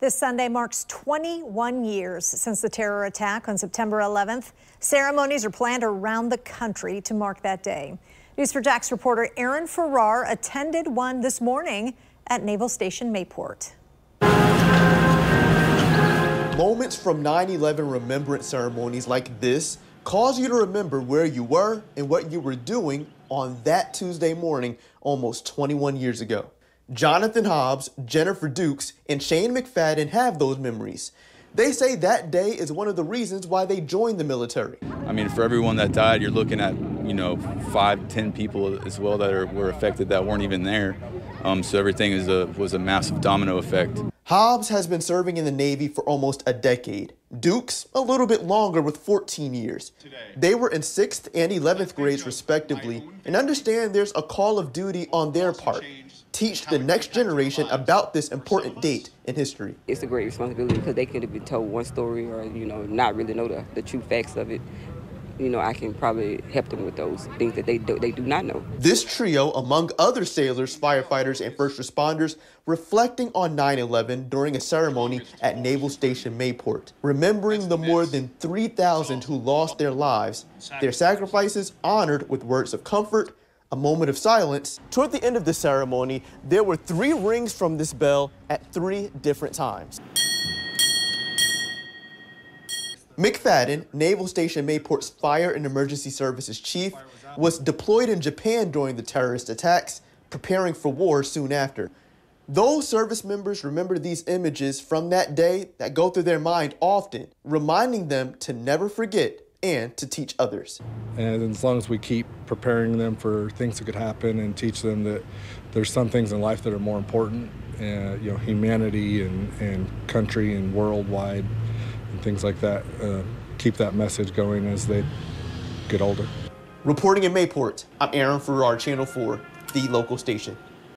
This Sunday marks 21 years since the terror attack on September 11th. Ceremonies are planned around the country to mark that day. News4JAX reporter Aaron Farrar attended one this morning at Naval Station Mayport. Moments from 9-11 remembrance ceremonies like this cause you to remember where you were and what you were doing on that Tuesday morning almost 21 years ago. Jonathan Hobbs, Jennifer Dukes, and Shane McFadden have those memories. They say that day is one of the reasons why they joined the military. I mean, for everyone that died, you're looking at, you know, five, ten people as well that are, were affected that weren't even there. Um, so everything is a, was a massive domino effect. Hobbs has been serving in the Navy for almost a decade. Dukes, a little bit longer with 14 years. They were in 6th and 11th grades respectively and understand there's a call of duty on their part teach the next generation about this important date in history. It's a great responsibility because they could have been told one story or, you know, not really know the, the true facts of it. You know, I can probably help them with those things that they do, they do not know. This trio, among other sailors, firefighters, and first responders, reflecting on 9-11 during a ceremony at Naval Station Mayport, remembering the more than 3,000 who lost their lives, their sacrifices honored with words of comfort a moment of silence. Toward the end of the ceremony, there were three rings from this bell at three different times. McFadden, Naval Station Mayport's Fire and Emergency Services chief, was deployed in Japan during the terrorist attacks, preparing for war soon after. Those service members remember these images from that day that go through their mind often, reminding them to never forget and to teach others. And as long as we keep preparing them for things that could happen and teach them that there's some things in life that are more important, uh, you know, humanity and, and country and worldwide and things like that, uh, keep that message going as they get older. Reporting in Mayport, I'm Aaron Farrar, Channel 4, the local station.